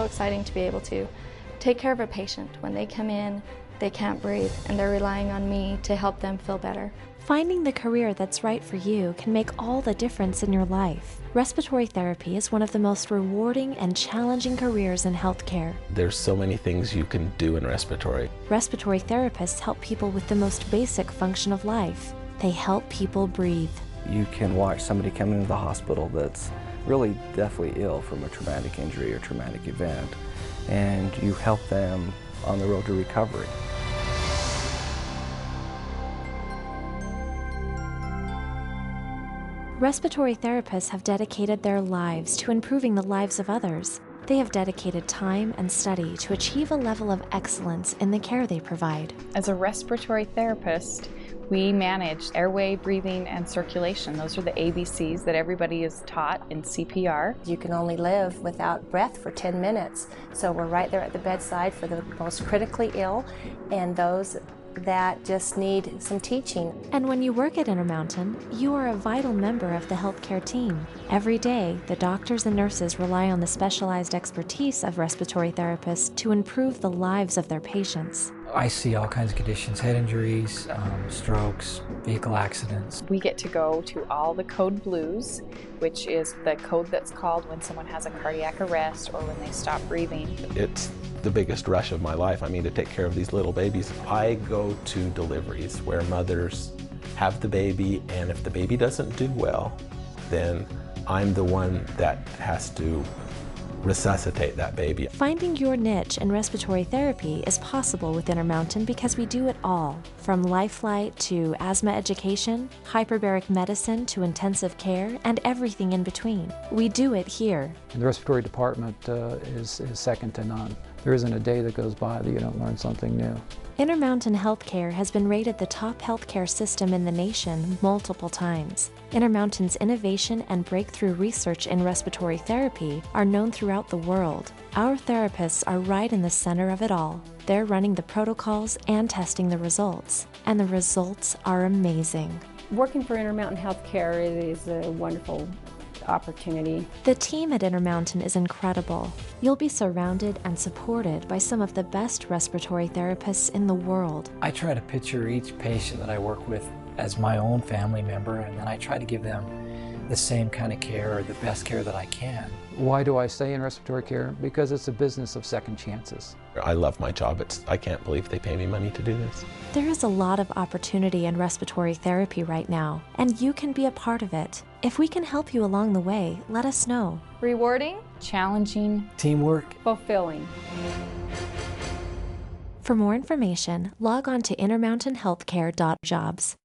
so exciting to be able to take care of a patient when they come in, they can't breathe, and they're relying on me to help them feel better. Finding the career that's right for you can make all the difference in your life. Respiratory therapy is one of the most rewarding and challenging careers in healthcare. There's so many things you can do in respiratory. Respiratory therapists help people with the most basic function of life. They help people breathe. You can watch somebody come into the hospital that's really deathly ill from a traumatic injury or traumatic event, and you help them on the road to recovery. Respiratory therapists have dedicated their lives to improving the lives of others. They have dedicated time and study to achieve a level of excellence in the care they provide. As a respiratory therapist, we manage airway, breathing, and circulation. Those are the ABCs that everybody is taught in CPR. You can only live without breath for 10 minutes. So we're right there at the bedside for the most critically ill and those that just need some teaching. And when you work at Intermountain, you are a vital member of the healthcare team. Every day, the doctors and nurses rely on the specialized expertise of respiratory therapists to improve the lives of their patients. I see all kinds of conditions head injuries, um, strokes, vehicle accidents. We get to go to all the code blues, which is the code that's called when someone has a cardiac arrest or when they stop breathing. It's the biggest rush of my life. I mean, to take care of these little babies. I go to deliveries where mothers have the baby, and if the baby doesn't do well, then I'm the one that has to resuscitate that baby. Finding your niche in respiratory therapy is possible with Intermountain because we do it all from life flight to asthma education, hyperbaric medicine to intensive care, and everything in between. We do it here. And the respiratory department uh, is, is second to none. There isn't a day that goes by that you don't learn something new. Intermountain Healthcare has been rated the top healthcare system in the nation multiple times. Intermountain's innovation and breakthrough research in respiratory therapy are known throughout the world. Our therapists are right in the center of it all. They're running the protocols and testing the results, and the results are amazing. Working for Intermountain Healthcare is a wonderful opportunity. The team at Intermountain is incredible. You'll be surrounded and supported by some of the best respiratory therapists in the world. I try to picture each patient that I work with as my own family member, and then I try to give them the same kind of care or the best care that I can. Why do I stay in respiratory care? Because it's a business of second chances. I love my job. It's, I can't believe they pay me money to do this. There is a lot of opportunity in respiratory therapy right now, and you can be a part of it. If we can help you along the way, let us know. Rewarding, challenging, teamwork, fulfilling. For more information, log on to intermountainhealthcare.jobs.